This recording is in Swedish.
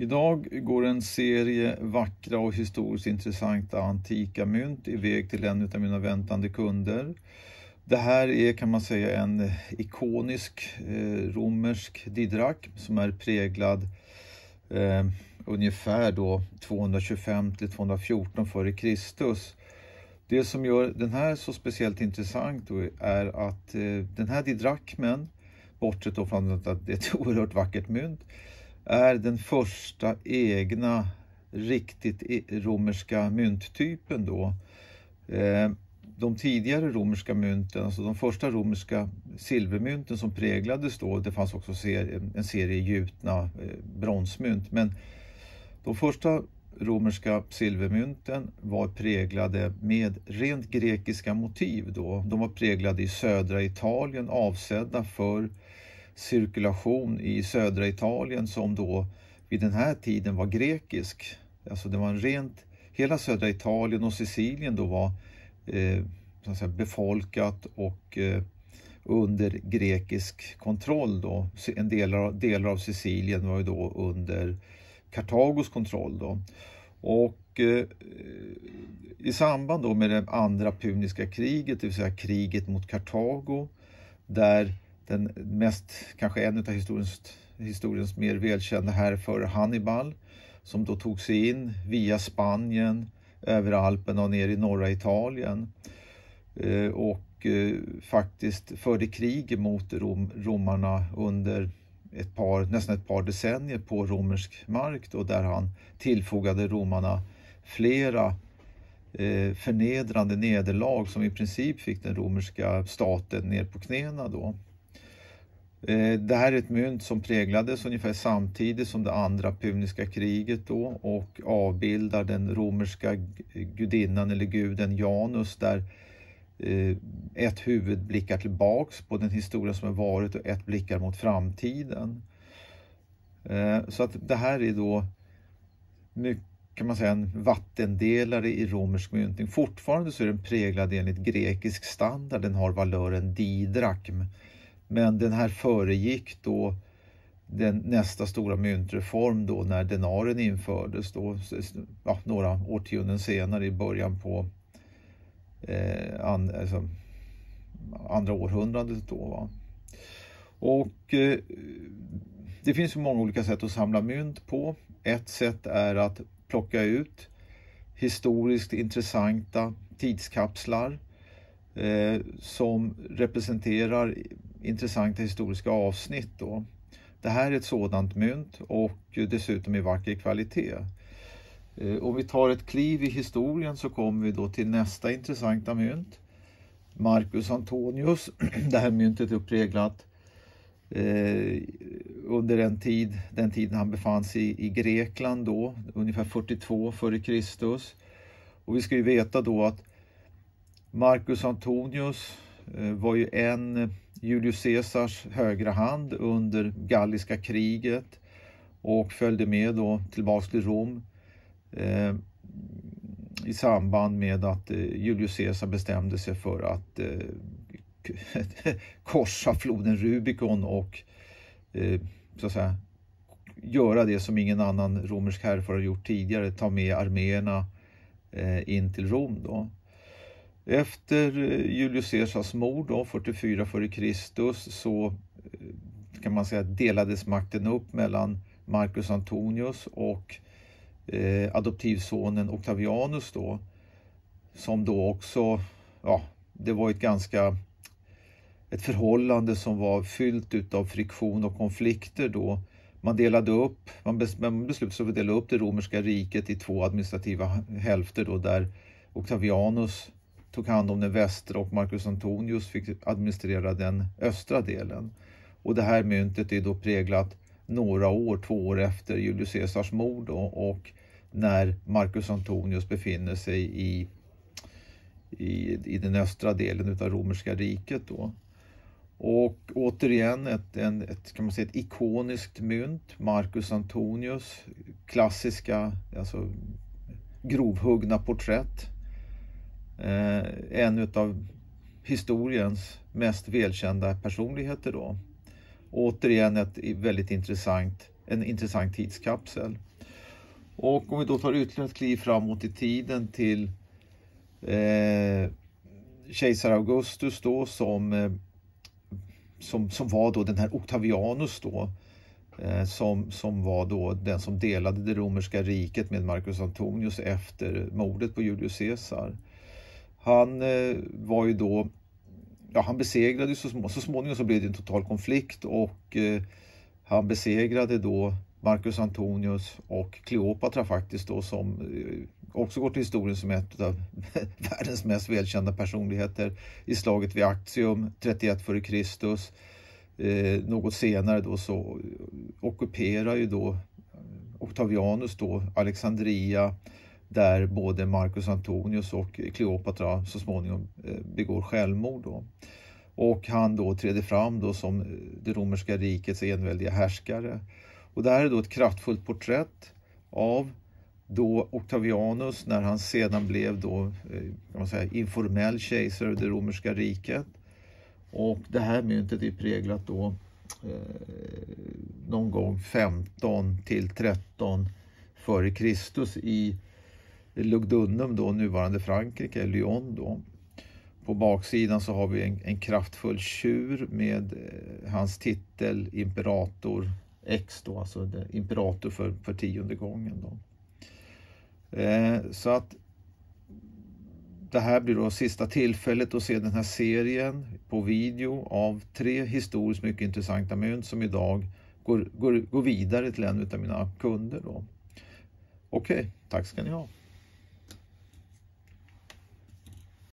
Idag går en serie vackra och historiskt intressanta antika mynt iväg till en av mina väntande kunder. Det här är kan man säga en ikonisk eh, romersk didrak som är präglad eh, ungefär då 225 till 214 f.Kr. Det som gör den här så speciellt intressant är att eh, den här didrakmen, bortsett från att det är ett oerhört vackert mynt, är den första egna riktigt romerska mynttypen då. Eh, de tidigare romerska mynten, alltså de första romerska silvermynten som präglades då, det fanns också en serie gjutna eh, bronsmynt, men de första romerska silvermynten var präglade med rent grekiska motiv då. De var präglade i södra Italien, avsedda för cirkulation i södra Italien som då vid den här tiden var grekisk. Alltså det var en rent, hela södra Italien och Sicilien då var eh, så att säga, befolkat och eh, under grekisk kontroll då. En del av, delar av Sicilien var ju då under Kartagos kontroll då. Och eh, i samband då med det andra puniska kriget, det vill säga kriget mot Kartago, där den mest, kanske en av historiens, historiens mer välkända härförare, Hannibal, som då tog sig in via Spanien, över Alperna och ner i norra Italien eh, och eh, faktiskt förde krig mot rom, romarna under ett par, nästan ett par decennier på romersk mark då, där han tillfogade romarna flera eh, förnedrande nederlag som i princip fick den romerska staten ner på knäna då. Eh, det här är ett mynt som präglades ungefär samtidigt som det andra puniska kriget då och avbildar den romerska gudinnan eller guden Janus där eh, ett huvud blickar tillbaks på den historia som har varit och ett blickar mot framtiden. Eh, så att det här är då kan man säga en vattendelare i romersk myntning. Fortfarande så är den präglad enligt grekisk standard, den har valören didrakm. Men den här föregick då den nästa stora myntreform då när denaren infördes då, ja, några årtionden senare i början på eh, an, alltså, andra århundradet. Då, va? Och eh, det finns många olika sätt att samla mynt på. Ett sätt är att plocka ut historiskt intressanta tidskapslar eh, som representerar intressanta historiska avsnitt. Då. Det här är ett sådant mynt och dessutom i vacker kvalitet. Eh, om vi tar ett kliv i historien så kommer vi då till nästa intressanta mynt. Marcus Antonius. Det här myntet är uppreglat eh, under en tid, den tiden han befann sig i Grekland då, ungefär 42 f.Kr. Och vi ska ju veta då att Marcus Antonius eh, var ju en Julius Caesars högra hand under galliska kriget och följde med då tillbaks till Rom eh, i samband med att eh, Julius Caesar bestämde sig för att eh, korsa floden Rubicon och eh, så att säga, göra det som ingen annan romersk härför har gjort tidigare, ta med arméerna eh, in till Rom. Då. Efter eh, Julius Caesars mord 44 f.Kr. så eh, kan man säga delades makten upp mellan Marcus Antonius och eh, adoptivsonen Octavianus då. Som då också, ja, det var ett ganska ett förhållande som var fyllt utav friktion och konflikter då. Man delade upp, man beslutade sig för att dela upp det romerska riket i två administrativa hälfter då där Octavianus tog hand om den västra och Marcus Antonius fick administrera den östra delen. Och det här myntet är då präglat några år, två år efter Julius Caesars mord och när Marcus Antonius befinner sig i, i, i den östra delen av romerska riket. Då. Och återigen ett, en, ett, kan man säga, ett ikoniskt mynt, Marcus Antonius, klassiska, alltså grovhuggna porträtt eh, en av historiens mest välkända personligheter då. Återigen ett väldigt intressant en intressant tidskapsel. Och om vi då tar ytterligare ett kliv framåt i tiden till eh, kejsar Augustus då som, eh, som, som var då den här Octavianus då eh, som, som var då den som delade det romerska riket med Marcus Antonius efter mordet på Julius Caesar. Han eh, var ju då ja, han besegrade så, små, så småningom så blev det en total konflikt och eh, han besegrade då Marcus Antonius och Kleopatra faktiskt då som eh, också går till historien som ett av världens mest välkända personligheter i slaget vid Actium 31 f.Kr. Eh, något senare då så ockuperar ju då Octavianus då Alexandria där både Marcus Antonius och Kleopatra så småningom eh, begår självmord. Då. Och han då träder fram då som eh, det romerska rikets enväldiga härskare. Och det här är då ett kraftfullt porträtt av då Octavianus när han sedan blev då, eh, kan man säga, informell kejsare av det romerska riket. Och det här myntet är präglat då eh, någon gång 15 till 13 före Kristus i Lugdunum då, nuvarande Frankrike, Lyon då. På baksidan så har vi en, en kraftfull tjur med eh, hans titel Imperator X då, alltså imperator för, för tionde gången. Då. Eh, så att det här blir då sista tillfället att se den här serien på video av tre historiskt mycket intressanta mynt som idag går, går, går vidare till en av mina kunder. Okej, okay, tack ska ni ha.